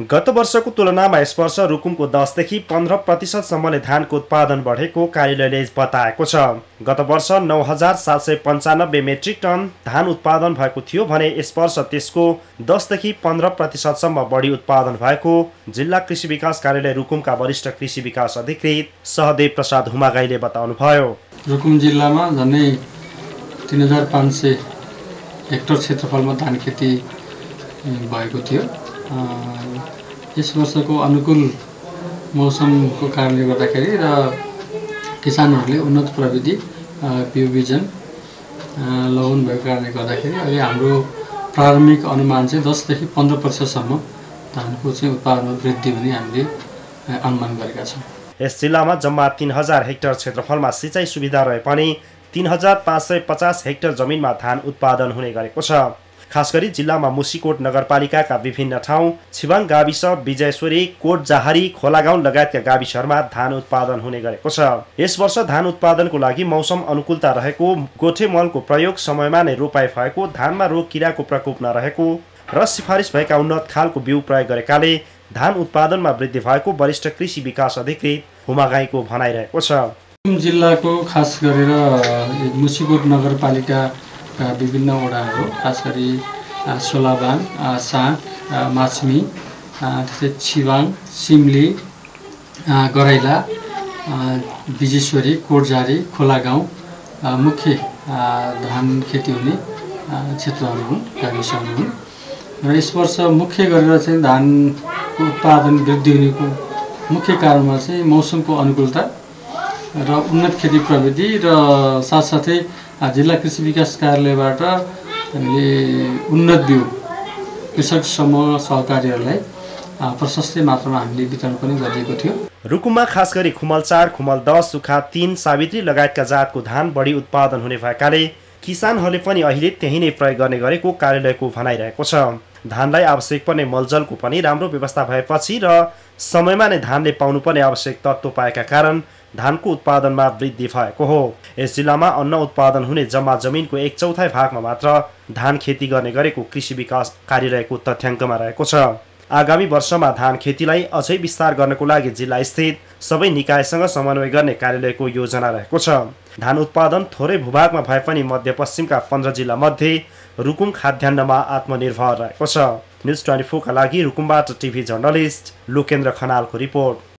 गत वर्षको तुलनामा यस वर्ष रुकुमको दसदेखि पन्ध्र प्रतिशतसम्मले धानको उत्पादन बढेको कार्यालयले बताएको छ। गत वर्ष नौ हजार सात सय पन्चानब्बे मेट्रिक टन धान उत्पादन भएको थियो भने यस वर्ष त्यसको दसदेखि पन्ध्र प्रतिशतसम्म बढी उत्पादन भएको जिल्ला कृषि विकास कार्यालय रुकुमका वरिष्ठ कृषि विकास अधिकृत सहदेव प्रसाद हुमागाईले बताउनुभयो। रुकुम जिल्लामा झन्डै तिन हजार पाँच सय हेक्टर क्षेत्रफलमा धान खेती भएको थियो। यस वर्षको अनुकूल मौसमको कारणले गर्दाखेरि र किसानहरूले उन्नत प्रविधि बिउ बिजन लगाउनु भएको कारणले गर्दाखेरि अहिले हाम्रो प्रारम्भिक अनुमान चाहिँ दसदेखि पन्ध्र प्रतिशतसम्म धानको चाहिँ उत्पादनमा वृद्धि हुने हामीले अनुमान गरेका छौँ। यस जिल्लामा जम्मा तिन हजार हेक्टर क्षेत्रफलमा सिँचाइ सुविधा रहे पनि तिन हजार पाँच सय पचास हेक्टर जमिनमा धान उत्पादन हुने गरेको छ। खास गरी जिल्लामा मुसिकोट नगरपालिकाका विभिन्न ठाउँ छिवाङ गाविस विजयश्वरी कोट जाहारी खोलागाउँ लगायतका गाविसहरूमा धान उत्पादन हुने गरेको छ। यस वर्ष धान उत्पादनको लागि मौसम अनुकूलता रहेको गोठे मलको प्रयोग समयमा नै रोपाइ भएको धानमा रोग किराको प्रकोप नरहेको र सिफारिस भएका उन्नत खालको बिउ प्रयोग गरेकाले धान उत्पादनमा वृद्धि भएको वरिष्ठ कृषि विकास अधिकृत हुमागाईको भनाइरहेको छ। जिल्लाको खास गरेर मुसिकोट नगरपालिका विभिन्न वडाहरू खास गरी सोलाबाङ साँक माछमी त्यस्तै छिवाङ सिमली गरैला विजेश्वरी कोटजारी खोला गाउँ मुख्य धान खेती हुने क्षेत्रहरू हुन् गाविसहरू हुन्। र यस वर्ष मुख्य गरेर चाहिँ धानको उत्पादन वृद्धि हुनेको मुख्य कारणमा चाहिँ मौसमको अनुकूलता र उन्नत खेती प्रविधि र साथसाथै जिल्ला कृषि विकास कार्यालयबाट हामीले उन्नत बिउ कृषक समूह सहकारीहरूलाई प्रशस्तै मात्रामा हामीले वितरण पनि गरिएको थियो। रुकुममा खास गरी खुमल चार खुमल दस सुखा तिन सावित्री लगायतका जातको धान बढी उत्पादन हुने भएकाले किसानहरूले पनि अहिले त्यही नै प्रयोग गर्ने गरेको कार्यालयको भनाइरहेको छ। धानलाई आवश्यक पर्ने मलजलको पनि राम्रो व्यवस्था भएपछि र समयमा नै धानले पाउनुपर्ने आवश्यक तत्त्व पाएका कारण धानको उत्पादनमा वृद्धि भएको हो। यस जिल्लामा अन्न उत्पादन हुने जम्मा जमिनको एक चौथाइ भागमा मात्र धान खेती गर्ने गरेको कृषि विकास कार्यालयको तथ्याङ्कमा रहेको छ। आगामी वर्षमा धान खेतीलाई अझै विस्तार गर्नको लागि जिल्ला स्थित सबै निकायसँग समन्वय गर्ने कार्यालयको योजना रहेको छ। धान उत्पादन थोरै भूभागमा भए पनि मध्यपश्चिमका पन्ध्र जिल्ला मध्ये रुकुम खाद्यान्नमा आत्मनिर्भर रहेको छ। न्युज ट्वेन्टी फोरका लागि रुकुमबाट टिभी जर्नलिस्ट लोकेन्द्र खनालको रिपोर्ट।